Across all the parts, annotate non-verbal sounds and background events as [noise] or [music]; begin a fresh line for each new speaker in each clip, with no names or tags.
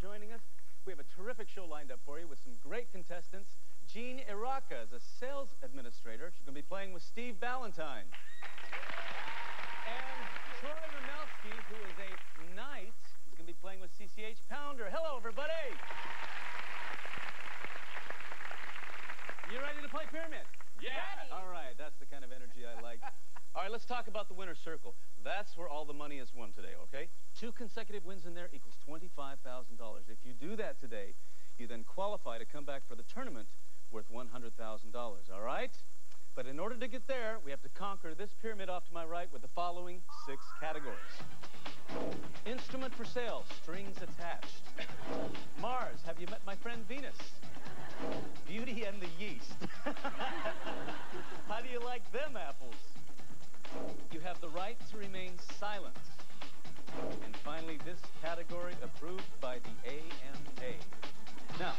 joining us. We have a terrific show lined up for you with some great contestants. Jean Iraka is a sales administrator. She's going to be playing with Steve Valentine. And Troy Ramelski, who is a knight, is going to be playing with CCH Pounder. Hello, everybody. You ready to play Pyramid?
Yeah.
All right, that's the kind of energy I like. All right, let's talk about the winner's circle. That's where all the money is won today, okay? Two consecutive wins in there equals $25,000. If you do that today, you then qualify to come back for the tournament worth $100,000, all right? But in order to get there, we have to conquer this pyramid off to my right with the following six categories. Instrument for sale, strings attached. Mars, have you met my friend Venus? Beauty and the yeast. [laughs] How do you like them apples? You have the right to remain silent. And finally, this category approved by the AMA. Now,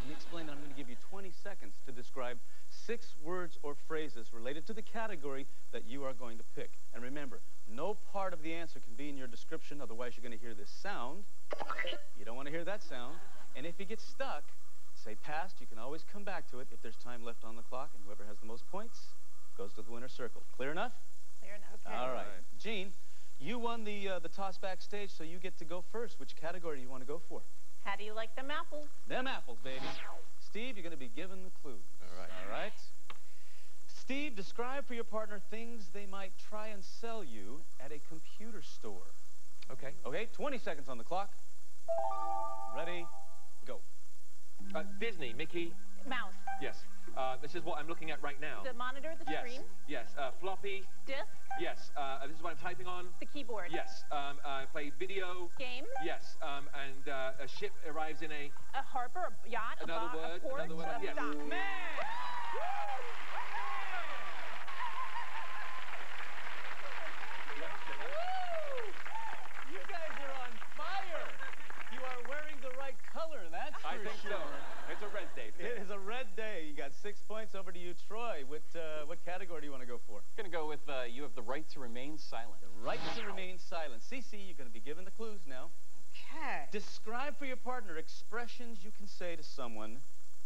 let me explain. that I'm going to give you 20 seconds to describe six words or phrases related to the category that you are going to pick. And remember, no part of the answer can be in your description, otherwise you're going to hear this sound. You don't want to hear that sound. And if you get stuck, say past. You can always come back to it if there's time left on the clock, and whoever has the most points goes to the winner's circle. Clear enough?
Clear enough.
Okay. All right. Jean, you won the uh, the toss backstage, so you get to go first. Which category do you want to go for?
How do you like them apples?
Them apples, baby. Steve, you're going to be given the clues.
All right.
All right. Steve, describe for your partner things they might try and sell you at a computer store.
Okay.
Okay, 20 seconds on the clock. Ready, go.
Disney, Mickey.
Mouse.
Yes. Uh, this is what I'm looking at right now.
The monitor, the
yes.
screen.
Yes. Uh, floppy.
Disc.
Yes. Uh, this is what I'm typing on.
The keyboard.
Yes. Um, uh, play video.
Game.
Yes. Um, and uh, a ship arrives in a.
A harbor, a yacht,
Another
a,
word,
a port,
another word,
a
yes.
dock.
Man! You guys are on fire! You are wearing the right color, that's
I
for
think
sure.
so. It's a red day.
It is a red day. You got six points over to you, Troy. What uh, what category do you want to go for?
I'm going to go with uh, you have the right to remain silent.
The right to remain silent. Cece, you're going to be given the clues now.
Okay.
Describe for your partner expressions you can say to someone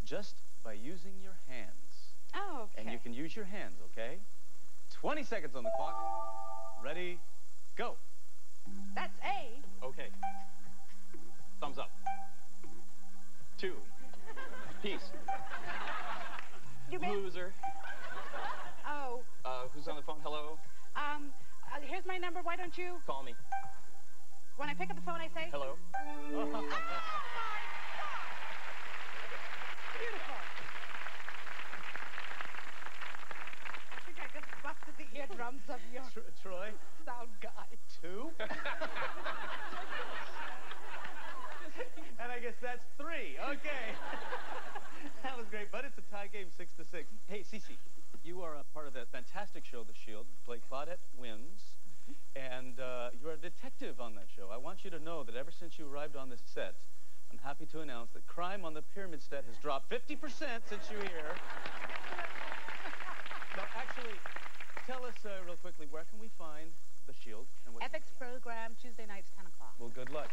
just by using your hands.
Oh, okay.
And you can use your hands, okay? 20 seconds on the clock. Ready, go.
That's A. Why don't you?
Call me.
When I pick up the phone, I say.
Hello?
Oh my God. [laughs] Beautiful. I think I just busted the eardrums of your
Tr- Troy,
sound guy.
two. [laughs] and I guess that's three. Okay. [laughs] that was great, but it's a tie game, six to six. Hey, Cece, you are a part of that fantastic show, The Shield. You play Claudette Wyms, and uh, you're a detective on that show. I want you to know that ever since you arrived on this set, I'm happy to announce that crime on the pyramid set has dropped 50% since you're here. [laughs] now, actually, tell us uh, real quickly, where can we find The Shield? And what's
Ethics program, Tuesday nights, 10 o'clock.
well, good luck.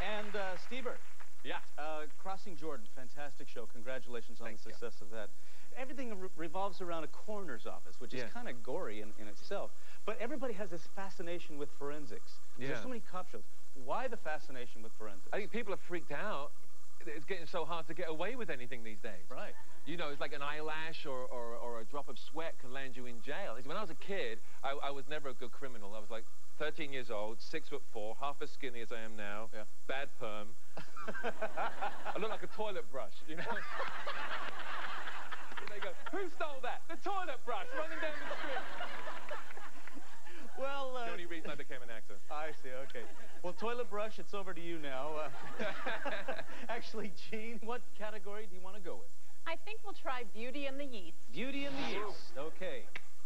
And uh, Stever,
Yeah.
uh, Crossing Jordan, fantastic show. Congratulations on the success of that. Everything re- revolves around a coroner's office, which is kind of gory in, in itself. But everybody has this fascination with forensics. There's so many cop shows. Why the fascination with forensics?
I think people are freaked out. It's getting so hard to get away with anything these days.
right.
You know, it's like an eyelash or, or, or a drop of sweat can land you in jail. When I was a kid, I, I was never a good criminal. I was like 13 years old, six foot four, half as skinny as I am now,
Yeah.
bad perm. [laughs] I look like a toilet brush, you know? [laughs] they go, who stole that? The toilet brush running down the street.
Well, uh,
The only reason I became an actor.
I see. Okay. Well, toilet brush, it's over to you now. Uh, [laughs] actually, Gene, what category do you want to go with?
I think we'll try Beauty and the Yeast.
Beauty and the Yeast. Okay.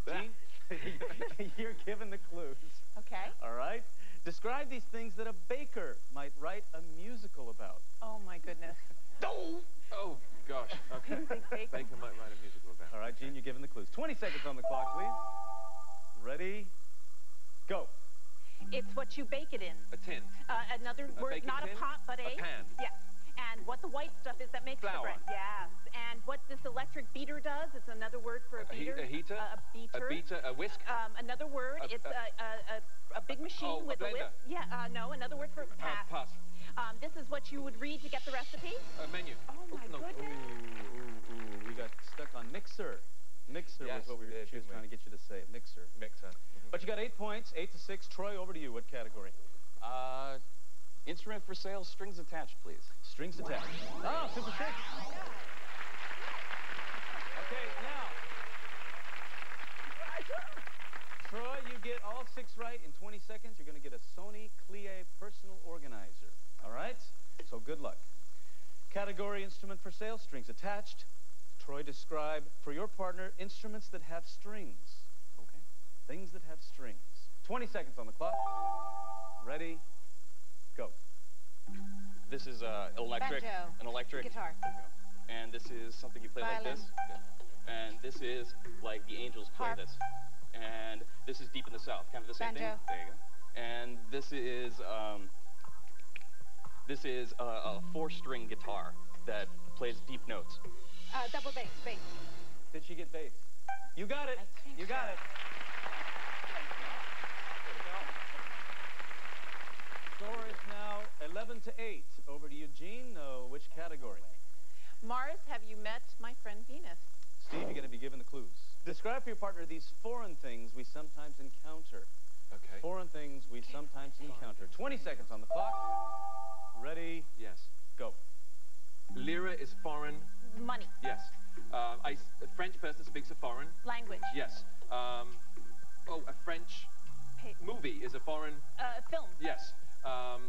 Gene, [laughs] you're given the clues.
Okay.
All right. Describe these things that a baker might write a musical about.
Oh my goodness.
Oh, gosh. Okay. [laughs]
Bacon.
Baker might write a musical about.
All right, Gene, you're given the clues. 20 seconds on the clock, please. Ready? Go.
It's what what you bake it in.
A tin.
Uh, another
A
word, not
tin?
a pot, but a,
A pan.
Yes. And what the white stuff is that makes
Flour.
the bread. Yes. And what this electric beater does, it's another word for a
A, he-
beater.
a heater.
A, a beater.
A beater. A whisk.
Um, another word,
A-
it's
a-
a, a, a, a big machine
Oh,
with a
blender.
whisk. Yeah, uh, no, another word for pass.
pass.
Um, this is what you would read to get the recipe.
A menu.
Oh my
no.
goodness.
Ooh, ooh, ooh. We got stuck on mixer. Mixer
Yes,
was what we
we
were, she was trying to get you to say. Mixer.
Mixer. Mhm.
But you got eight points, eight to six. Troy, over to you. What category?
Uh, instrument for sale, strings attached, please.
Strings attached. Oh, super six. Okay, now. Troy, you get all six right in 20 seconds. You're going to get a Sony Clie personal organizer. All right? So good luck. Category instrument for sale, strings attached. Troy, describe for your partner instruments that have strings.
Okay.
Things that have strings. 20 seconds on the clock. Ready? Go.
This is uh, electric,
Banjo.
an electric
Guitar.
There you go. And this is something you play like this. Good. And this is like the angels play
Harp.
this. And this is deep in the south, kind of the same thing. There you go. And this is um, this is a, a four-string guitar that plays deep notes.
Uh, double bass, bass.
Did she get bass? You got it. You got
so.
it. Score is now 11 to 8. Over to Eugene. Uh, which category?
Mars, have you met my friend Venus?
Steve, you're going to be given the clues. Describe for your partner these foreign things we sometimes encounter.
Okay.
Foreign things we sometimes encounter. 20 seconds on the clock. Ready,
Yes.
go.
Lira is foreign.
Money,
Yes. Uh, I, a French person speaks a foreign.
language,
Yes. Um, oh, a French
pa-
movie is a foreign.
uh, film,
Yes. Um,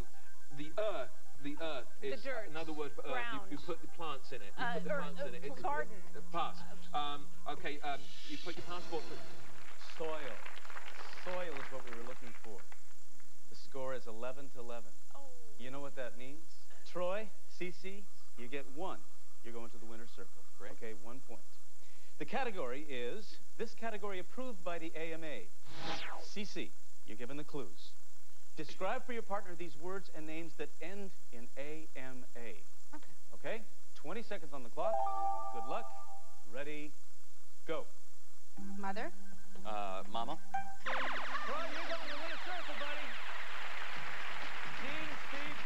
the earth. The earth
The
is
dirt,
another word for earth. You, you put the plants in it. You
Uh,
put the
or,
plants
uh,
in it. It's-
garden.
uh, pass. Um, okay. Um, you put your passport.
Soil. Soil is what we were looking for. The score is 11 to 11.
Oh.
You know what that means? Troy, Cece, you get one. You're going to the winner's circle.
Great.
Okay, one point. The category is this category approved by the AMA. CC, you're given the clues. Describe for your partner these words and names that end in AMA.
Okay.
Okay? 20 seconds on the clock. Good luck. Ready, go.
Mother.
Uh, mama.
Troy, you're going to win a circle, buddy. Gene, Steve,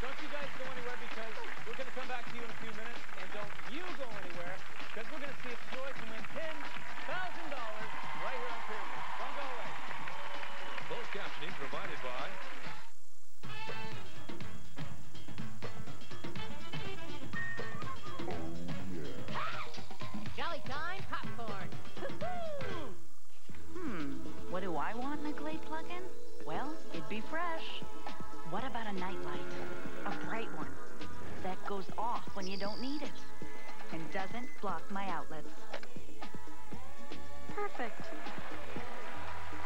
don't you guys go anywhere because we're going to come back to you in a few minutes. And don't you go anywhere because we're going to see if Troy can win $10,000 right here on Pyramid. Don't go away.
Closed captioning provided by
Jolly time popcorn.
Hmm, what do I want in a Glade plug-in? Well, it'd be fresh. What about a nightlight? A bright one that goes off when you don't need it and doesn't block my outlets. Perfect.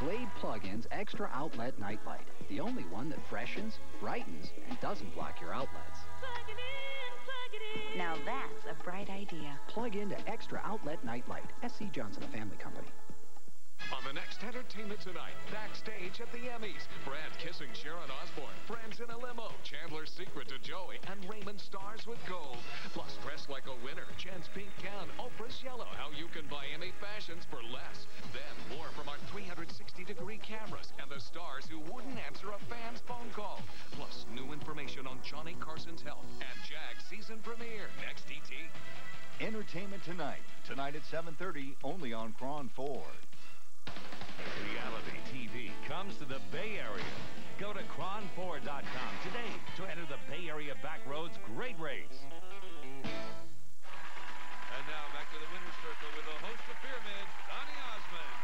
Glade Plug-in's Extra Outlet Nightlight. The only one that freshens, brightens, and doesn't block your outlets. Plug it in, plug it in.
Now that's a bright idea.
Plug into Extra Outlet Nightlight. SC Johnson, a family company.
On the next entertainment tonight, backstage at the Emmys, Brad kissing Sharon Osbourne, friends in a limo, Chandler's secret to Joey, and Raymond stars with gold. Plus, dressed like a winner, Jen's pink gown, Oprah's yellow, how you can buy Emmy fashions for less. Then more from our 360-degree cameras and the stars who wouldn't answer a fan's phone call. Plus, new information on Johnny Carson's health and Jag season premiere next ET.
Entertainment Tonight. Tonight at 7.30, only on KRON 4.
Reality TV comes to the Bay Area. Go to kron4.com today to enter the Bay Area Backroads Great Race. And now back to the winner's circle with the host of Pyramid, Donny Osmond.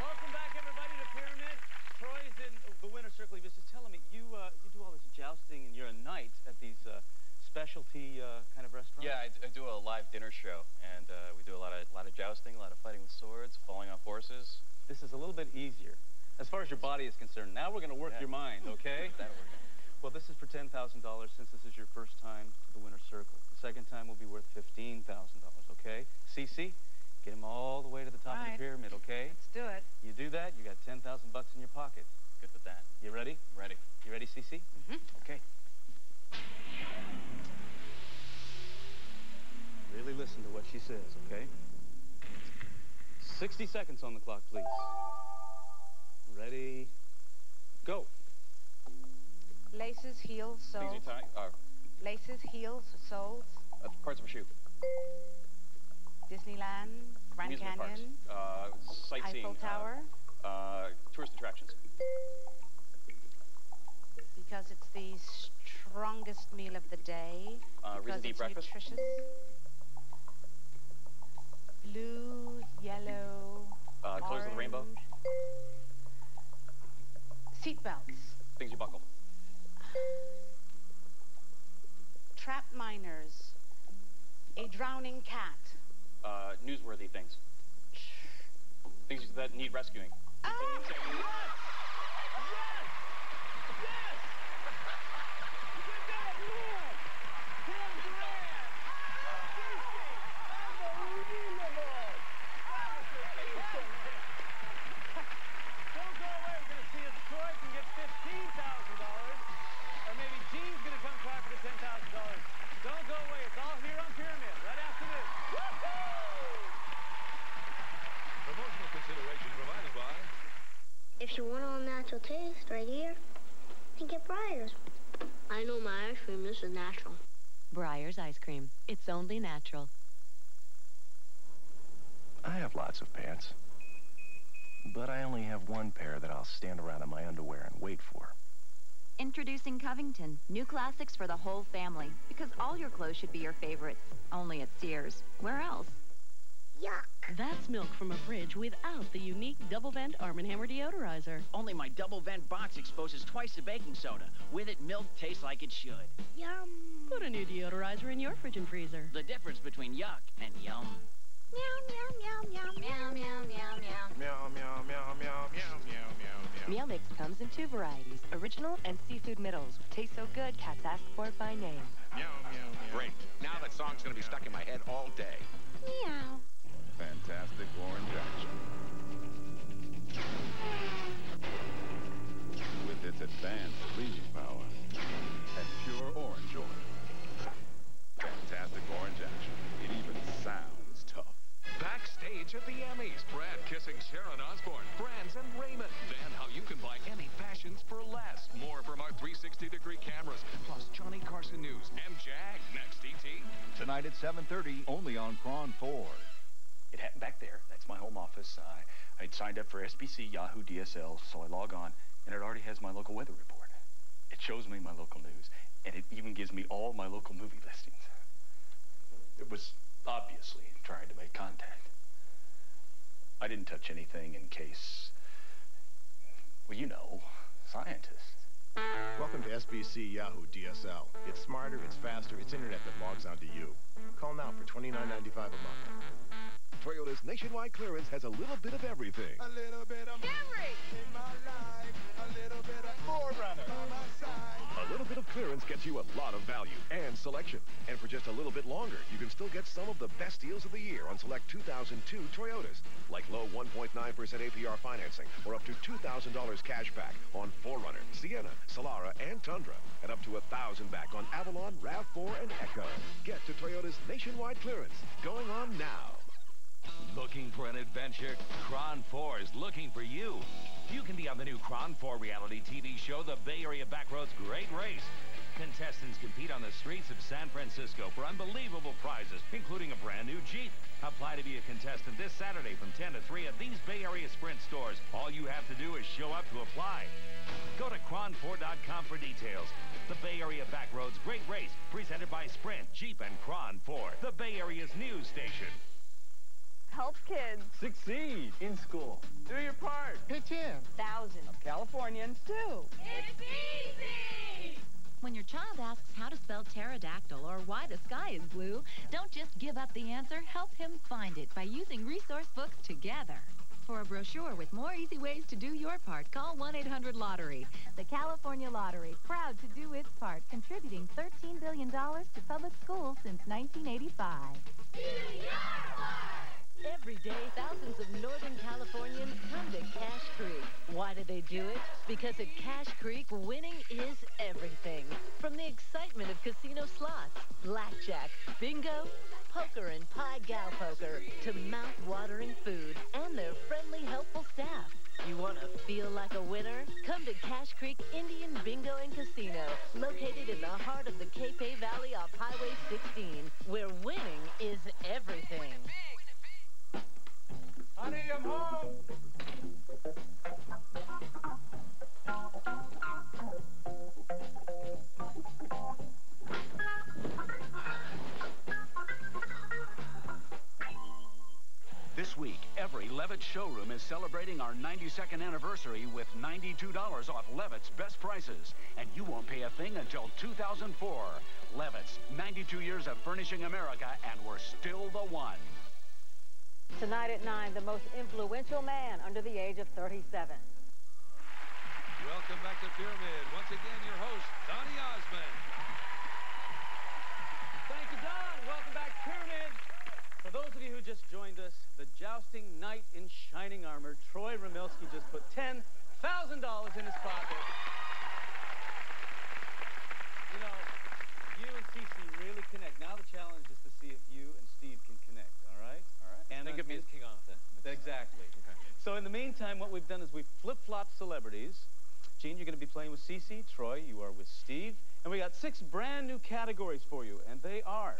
Welcome back, everybody, to Pyramid. Troy's in the winner's circle. He was just telling me, you, uh, you do all this jousting and you're a knight at these uh, specialty uh, kind of restaurant?
Yeah, I, d- I do a live dinner show, and uh, we do a lot of a lot of jousting, a lot of fighting with swords, falling off horses.
This is a little bit easier as far as your body is concerned. Now we're going to work
Yeah.
your mind, okay? [laughs] Well, this is for $10,000 since this is your first time to the winner's circle. The second time will be worth $15,000, okay? Cece, get him all the way to the top of
All right.
the pyramid, okay?
Let's do it.
You do that, you got 10,000 bucks
in your pocket. Good with that.
You ready?
Ready.
You ready, Cece?
Mm-hmm.
Okay. Really listen to what she says, okay? 60 seconds on the clock, please. Ready? Go.
Laces, heels,
Things
soles.
you tie. Uh,
Laces, heels, soles.
uh, parts of a shoe.
Disneyland, Grand
Amusement parks.
Canyon,
Uh, sightseeing.
Eiffel
uh,
Tower.
Uh, tourist attractions.
because it's the strongest meal of the day.
Uh,
because
reason to eat
it's
breakfast.
nutritious. Blue, yellow,
Uh, colors of the rainbow.
orange. Seatbelts.
Things you buckle.
Trap miners. A drowning cat.
Uh, newsworthy things. Things that need rescuing.
Ah!
Don't go away. We're going to see if Troy can get $15,000. Or maybe Gene's going to come try for the $10,000. Don't go away. It's all here on Pyramid right after this.
Promotional consideration provided by
If you want all natural taste right here, then get Breyers. I know my ice cream. This is natural.
Breyer's ice cream. It's only natural.
I have lots of pants. But I only have one pair that I'll stand around in my underwear and wait for.
Introducing Covington. New classics for the whole family. Because all your clothes should be your favorites. Only at Sears. Where else?
Yuck.
That's milk from a fridge without the unique double vent Arm & Hammer deodorizer.
Only my double vent box exposes twice the baking soda. With it, milk tastes like it should.
Yum.
Put a new deodorizer in your fridge and freezer.
The difference between yuck and yum.
Meow, meow, meow, meow, meow, meow, meow, meow.
meow, meow, meow, meow, meow, meow, meow,
Meal Mix comes in two varieties, original and seafood middles. Taste so good, cats ask for it by name.
meow, meow, meow.
Great. Now that song's going to be stuck in my head all day.
Meow.
Fantastic orange action. With its advanced cleaning power and pure orange oil. Backstage at the Emmys, Brad kissing Sharon Osbourne, Brands and Raymond. Then how you can buy any fashions for less. More from our 360-degree cameras, plus Johnny Carson News and Jag next, ET.
Tonight at 7.30, only on KRON 4.
It happened back there, that's my home office. I, I'd signed up for SBC Yahoo DSL, so I log on, and it already has my local weather report. It shows me my local news, and it even gives me all my local movie listings. It was obviously trying to make contact. I didn't touch anything in case, well, you know, scientists.
Welcome to SBC Yahoo DSL. It's smarter, it's faster, it's internet that logs onto you. Call now for $29.95 a month.
Toyota's nationwide clearance has a little bit of everything.
A little bit of Camry in my life. A little bit of 4Runner on my side.
A little bit of clearance gets you a lot of value and selection. And for just a little bit longer, you can still get some of the best deals of the year on select 2002 Toyotas, like low 1.9% APR financing or up to $2,000 cash back on 4Runner, Sienna, Solara, and Tundra, and up to 1000 back on Avalon, RAV4, and Echo. Get to Toyota's nationwide clearance, going on now.
Looking for an adventure? KRON 4 is looking for you. You can be on the new KRON 4 reality TV show, The Bay Area Backroads Great Race. Contestants compete on the streets of San Francisco for unbelievable prizes, including a brand new Jeep. Apply to be a contestant this Saturday from 10 to 3 at these Bay Area Sprint stores. All you have to do is show up to apply. Go to kron4.com for details. The Bay Area Backroads Great Race, presented by Sprint, Jeep, and KRON 4, the Bay Area's news station.
Help kids
Succeed in school. Do your part.
pitch in. Thousands of Californians do.
It's easy! When your child asks how to spell pterodactyl or why the sky is blue, don't just give up the answer, help him find it by using resource books together. For a brochure with more easy ways to do your part, call 1-800-LOTTERY. The California Lottery, proud to do its part, contributing $13 billion to public schools since 1985.
Every day, thousands of Northern Californians come to Cache Creek. Why do
do they do it? Because at Cache Creek, winning is everything. From the excitement of casino slots, blackjack, bingo, poker, and pai gow poker, to mouth-watering food and their friendly, helpful staff. You want to feel like a winner? Come to Cache Creek Indian Bingo and Casino, located in the heart of the Capay Valley off Highway 16, where winning is everything.
Honey, I'm home.
This week, every Levitz showroom is celebrating our 92nd anniversary with $92 off Levitz best prices. And you won't pay a thing until 2004. Levitz, 92 years of furnishing America, and we're still the one.
Tonight at 9, the most influential man under the age of 37.
Welcome back to Pyramid. Once again, your host, Donny Osmond.
Thank you, Don. Welcome back, Pyramid. For those of you who just joined us, the jousting knight in shining armor, Troy Ramilski, just put $10,000 in his pocket. You know, you and Cece really connect. Now the challenge is to see if you and Steve can connect, all right?
All right.
And
Think of me as King Arthur.
Exactly.
Okay.
So in the meantime, what we've done is we've flip-flopped celebrities. Gene, you're going to be playing with Cece. Troy, you are with Steve. And we got six brand new categories for you, and they are.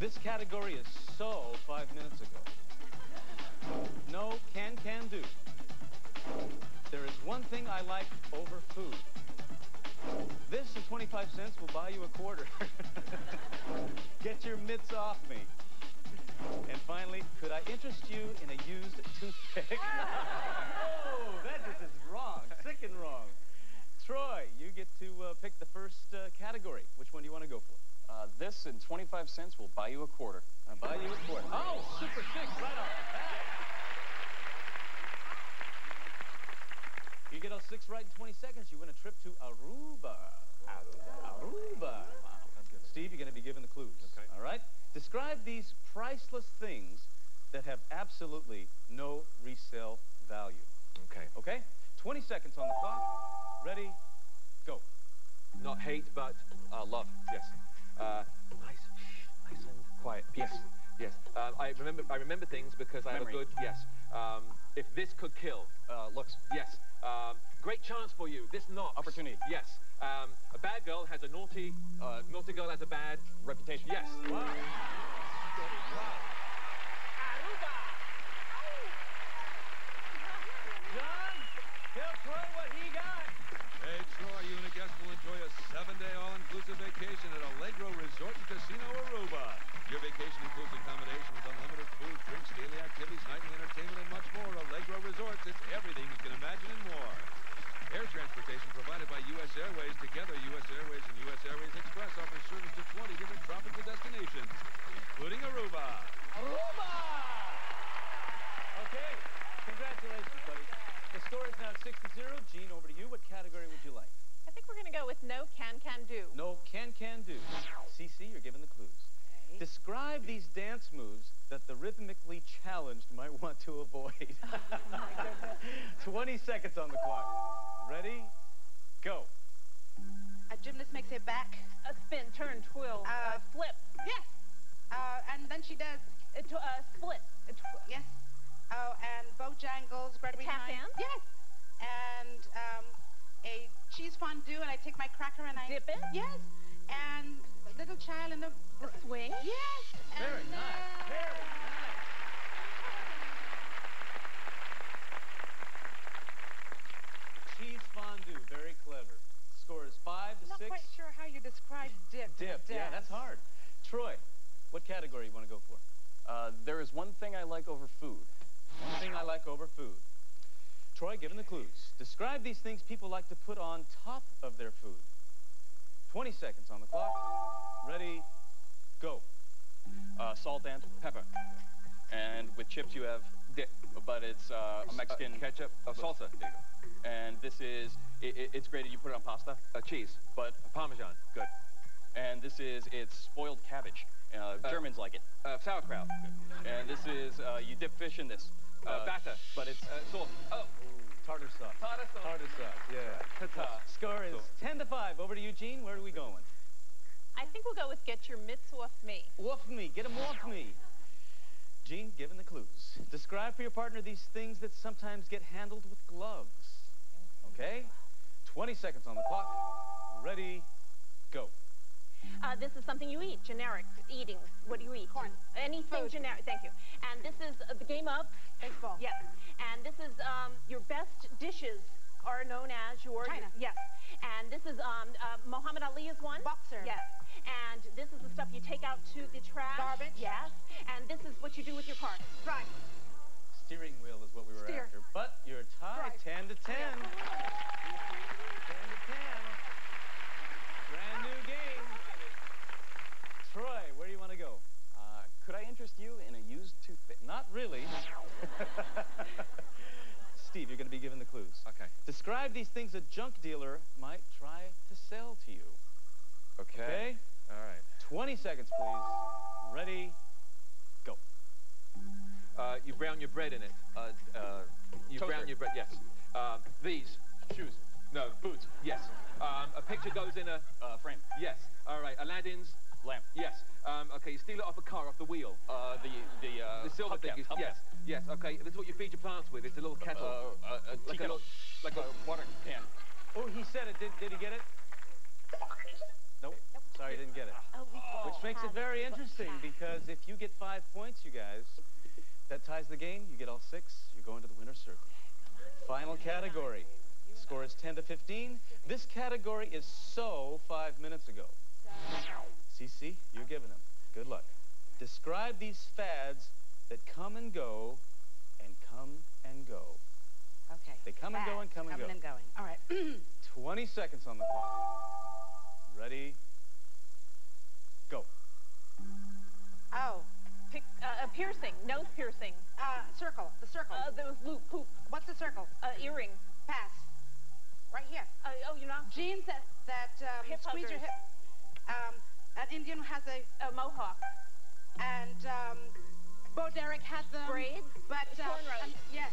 This category is so five minutes ago. No can can do. There is one thing I like over food. This and 25 cents will buy you a quarter. [laughs] Get your mitts off me. And finally, could I interest you in a used toothpick? [laughs] oh, that just is wrong. Sick and wrong. Troy, you get to uh, pick the first uh, category. Which one do you want to go for?
Uh, this and 25 cents will buy you a quarter.
I'll buy you a quarter. Oh, super six right off the bat. You get all six right in 20 seconds, you win a trip to Aruba. Aruba. Wow, that's good. Steve, you're going to be given the clues. Okay. All right? Describe these priceless things that have absolutely no resale value.
Okay.
Okay? 20 seconds on the clock. Ready? Go.
Not hate, but uh, love. Yes. Uh, nice, nice and quiet. Yes. Yes. Uh, I remember. I remember things because I have a good. Yes. Um, if this could kill.
Uh, looks.
Yes. Um, great chance for you. This not.
Opportunity.
Yes. Um, a bad girl has a naughty. Uh, naughty girl has a bad
reputation.
Yes.
Wow. John, he'll Troy what he got.
Hey, Troy, you and a guest will enjoy a seven-day all-inclusive vacation at Allegro Resort and Casino Aruba. Your vacation includes accommodations, unlimited food, drinks, daily activities, nightly entertainment, and much more. Allegro Resorts, it's everything you can imagine and more. Air transportation provided by U.S. Airways. Together, U.S. Airways and U.S. Airways Express offer service to 20 different tropical destinations, including Aruba.
Aruba! Okay, congratulations, buddy. The score is now 6 to 0. Gene, over to you. What category would you like?
I think we're going to go with no can can do.
No can can do. CC, you're given the clues. Describe these dance moves that the rhythmically challenged might want to avoid. [laughs] 20 seconds on the clock. Ready? Go.
A gymnast makes a back.
A spin, turn, twirl,
Uh,
uh, flip.
Yes. Uh, and then she does.
A tw- uh, split. A tw-
Yes. Oh, and Bojangles, Gregory
Tap
Hines.
dance?
Yes. And um, a cheese fondue, and I take my cracker and I
Dip it?
Yes. And a little child in the
A swing.
Yes.
Very
and,
nice.
uh,
Very nice. Cheese fondue. Very clever. Score is 5 to
I'm not quite sure how you describe dip. in
Dip. Yeah, that's hard. Troy, what category you want to go for?
Uh, there is one thing I like over food.
One thing I like over food. Troy, given the clues, describe these things people like to put on top of their food. 20 seconds on the clock. Ready, go.
Uh, salt and pepper. And with chips you have dip, but it's uh, a Mexican
ketchup, uh, salsa. There you go.
And this is it, it, it's grated. You put it on pasta.
Uh, cheese.
But
Parmesan.
good. And this is it's spoiled cabbage. Uh,
Uh,
Germans like it.
Uh, sauerkraut.
And this is uh, you dip fish in this.
Uh, batter.
But it's
Uh, sauce. Oh.
Tartar sauce.
Tartar sauce.
Tartar sauce, yeah.
Ta-ta.
Score is 10 to 5. Over to Eugene. Where are we going?
I think we'll go with get your mitts off me.
Off me. Get them off me. Gene, given the clues. Describe for your partner these things that sometimes get handled with gloves. Okay? 20 seconds on the clock. Ready, go.
Uh, this is something you eat, generic eating. What do you eat? Corn. Anything generic. Thank you. And this is uh, the game of
baseball.
Yes. And this is um, your best dishes are known as your
China.
Yes. And this is um, uh, Muhammad Ali is one.
Boxer.
Yes. And this is the stuff you take out to the trash.
Garbage.
Yes. And this is what you do with your car.
Drive.
Steering wheel is what we were
Steer.
after. But you're tied 10 to 10. 10 to 10. Brand new game. Troy, where do you want to go?
Uh, could I interest you in a used toothpick?
Not really. [laughs] Steve, you're going to be given the clues.
Okay.
Describe these things a junk dealer might try to sell to you.
Okay.
Okay?
All right.
20 seconds, please. Ready, go.
Uh, you brown your bread in it. Uh, uh, you
Toaster.
brown your bread, yes. Um, these. Shoes. No, boots. Yes. Um, a picture goes in a...
Uh, frame.
Yes. All right. Aladdin's...
Lamp.
Yes. Um, okay, you steal it off a car, off the wheel.
Uh, the, the, uh,
the silver thing.
hubcap,
is-
hubcap.
yes. Yes. Okay. This is what you feed your plants with. It's a little kettle.
Uh, uh, a
like
tea
a little, like a
water can.
Oh, he said it. Did, did he get it? Nope. Sorry, he didn't get it.
Oh, we
Which makes it very interesting because if you get five points, you guys, that ties the game. You get all six. You're going to the winner's circle. Final category. Score is 10 to 15. This category is so five minutes ago. CC, you're giving them. Good luck. Describe these fads that come and go and come and go.
Okay.
They come and go and come and
Coming
go.
and going. All right. [clears throat]
20 seconds on the clock. Ready? Go.
oh.
Pick, uh, a piercing, nose piercing.
Uh, circle. The circle.
Uh, there was loop, poop.
What's the circle?
Uh, earring.
Pass. Jeans that that um,
Hip
squeeze your
huggers.
hip. Um, an Indian has a
A mohawk.
and um, Bo Derek has them.
Braids?
But uh,
Cornrows.
um, yes.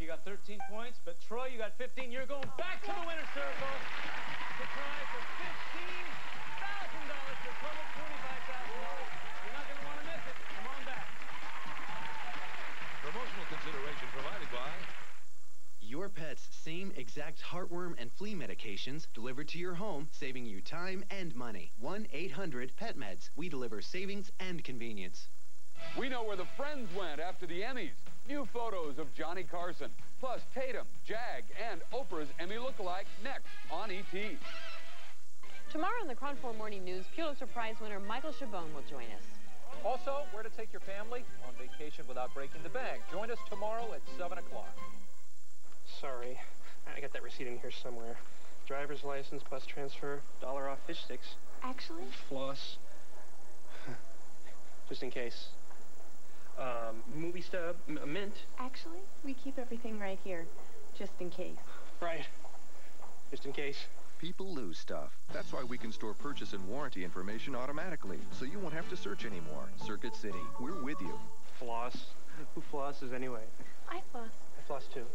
You got 13 points, but Troy, you got 15. You're going back to the winner's circle. Surprise for $15,000 for total $25,000. You're not going to want to miss it. Come on back.
Promotional consideration provided by...
Your pet's same exact heartworm and flea medications delivered to your home, saving you time and money. 1-800-PET-MEDS. We deliver savings and convenience.
We know where the friends went after the Emmys. New photos of Johnny Carson, plus Tatum, Jag, and Oprah's Emmy lookalike next on E ET.
Tomorrow on the KRON 4 Morning News, Pulitzer Prize winner Michael Chabon will join us.
Also, where to take your family on vacation without breaking the bank. Join us tomorrow at 7 o'clock.
Sorry. I got that receipt in here somewhere. Driver's license, bus transfer, dollar off fish sticks.
Actually?
Floss. [laughs] Just in case. Um, movie stub, mint.
Actually, we keep everything right here, just in case.
Right. Just in case.
People lose stuff. That's why we can store purchase and warranty information automatically, so you won't have to search anymore. Circuit City, we're with you.
Floss. Who flosses anyway?
I floss.
I floss too.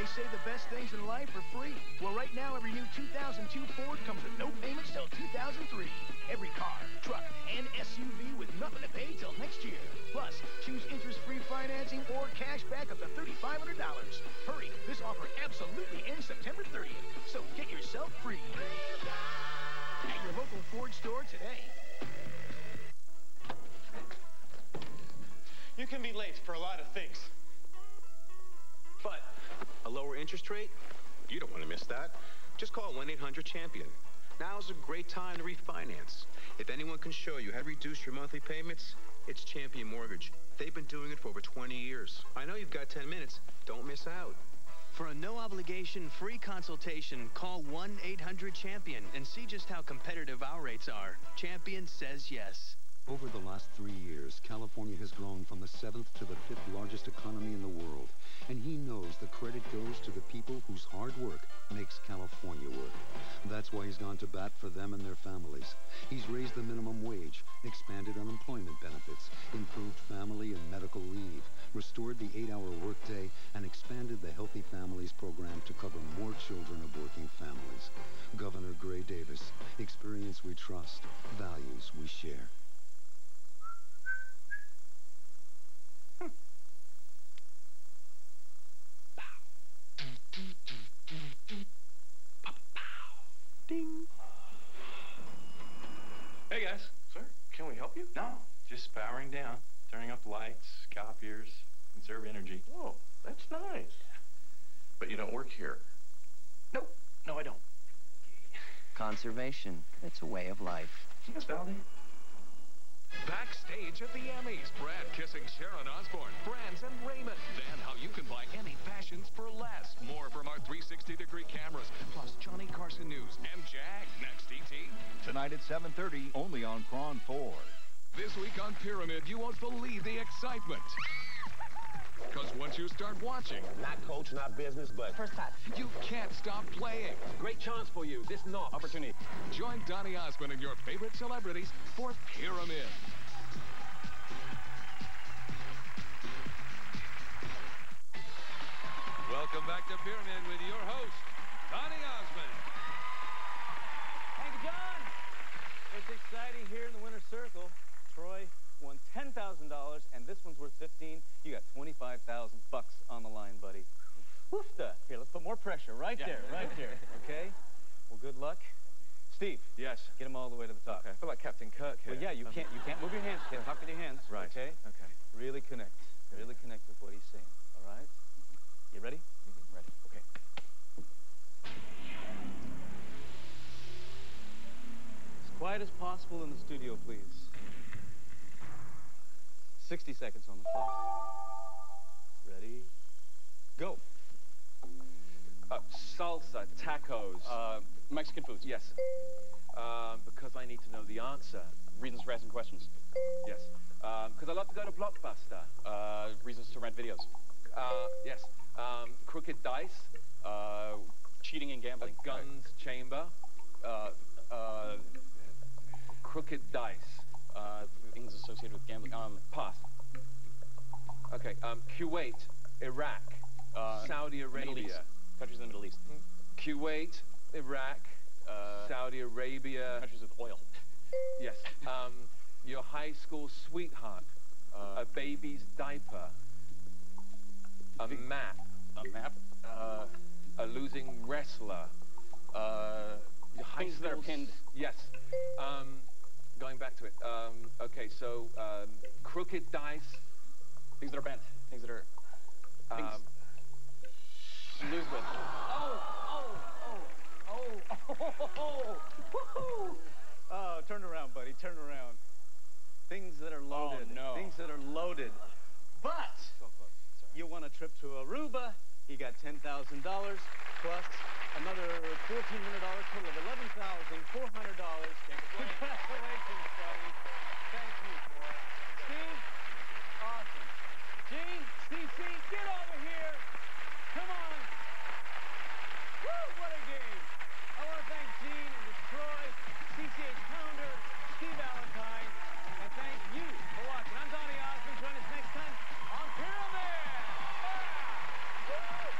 They say the best things in life are free. Well, right now, every new 2002 Ford comes with no payments till 2003. Every car, truck, and SUV with nothing to pay till next year. Plus, choose interest-free financing or cash back up to $3,500. Hurry, this offer absolutely ends September 30th. So get yourself free. At your local Ford store today.
Be late for a lot of things. But
A lower interest rate? You don't want to miss that. Just call 1-800-CHAMPION. Now's a great time to refinance. If anyone can show you how to reduce your monthly payments, it's Champion Mortgage. They've been doing it for over 20 years. I know you've got 10 minutes. Don't miss out.
For a no-obligation free consultation, call 1-800-CHAMPION and see just how competitive our rates are. Champion says yes.
Over the last three years, California has grown from the seventh to the fifth largest economy in the world. And he knows the credit goes to the people whose hard work makes California work. That's why he's gone to bat for them and their families. He's raised the minimum wage, expanded unemployment benefits,
improved family and medical leave, restored the eight-hour workday, and expanded the Healthy Families program to cover more children of working families. Governor Gray Davis, experience we trust, values we share.
Conservation. It's a way of life.
Yes, Valdi.
Backstage at the Emmys, Brad kissing Sharon Osbourne, brands and raiment. Then how you can buy any fashions for less. More from our 360-degree cameras, plus Johnny Carson News and Jag next, ET.
Tonight at 7.30, only on KRON 4.
This week on Pyramid, you won't believe the excitement. Because once you start watching...
Not coach, not business, but...
First time. You can't stop playing.
Great chance for you. This not opportunity.
Join Donny Osmond and your favorite celebrities for Pyramid.
Welcome back to Pyramid with your host, Donny Osmond.
Thank you, John. It's exciting here in the winner's circle. Troy won $10,000, and this one's worth 15. You got 25,000 bucks on the line, buddy. Woofda. Here, let's put more pressure right
Yeah.
there, right there. Okay? Well, good luck. Steve.
Yes.
Get them all the way to the top.
Okay, I feel like Captain Kirk here.
Well, yeah, you
Um,
can't you can't move your hands. Can't talk with your hands.
Right.
Okay.
Okay.
Really connect. Really connect with what he's saying. All right. You ready?
Mm-hmm. Ready. Okay.
As quiet as possible in the studio, please. 60 seconds on the clock. Ready? Go.
Uh, salsa, tacos. Uh, Mexican foods. Yes. Um, because I need to know the answer. Reasons for asking questions. Yes. Because I love to go to Blockbuster. Uh, reasons to rent videos. Uh, yes. Um, crooked dice. Uh, cheating and gambling. Guns chamber. Uh, uh, crooked dice. Uh, things associated with gambling. Um, pass. Okay. Um, Kuwait, Iraq, Uh, Saudi Arabia. Countries in the Middle East. Kuwait, Iraq, Uh, Saudi Arabia. Countries with oil. [laughs] Yes. Um, your high school sweetheart. Uh, a baby's diaper. A map. A map. Uh, a losing wrestler. Uh, your high Things that are school. Yes. Um, going back to it. Um, okay, so um, crooked dice. things that are bent. Things that are. Things Um, you lose with.
Oh, oh, oh, oh, oh, oh, woohoo! Oh, turn around, buddy. Turn around. Things that are loaded.
Oh, no.
Things that are loaded. But you won a trip to Aruba. You got $10,000 plus another $1,400, total of $11,400. Congratulations, buddy. Thank you, boy. Steve, awesome. Gene, Steve C, get over here. Come on. Woo, what a game. I want to thank Gene and Troy, CCH Pounder, Steve Valentine, and thank you for watching. I'm Donny Osmond. Join us next time on Pyramid.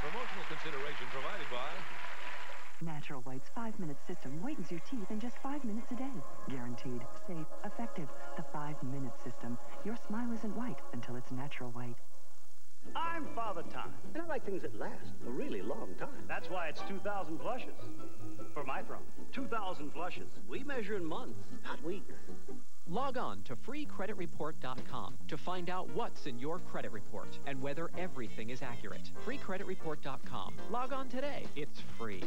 Promotional consideration provided by...
Natural White's five-minute system whitens your teeth in just five minutes a day. Guaranteed, safe, effective. The five-minute system. Your smile isn't white until it's natural white.
I'm Father Time, and I like things that last a really long time. That's why it's 2,000 flushes. For my throne, 2,000 flushes. We measure in months, not weeks.
Log on to freecreditreport.com to find out what's in your credit report and whether everything is accurate. freecreditreport.com. Log on today. It's free.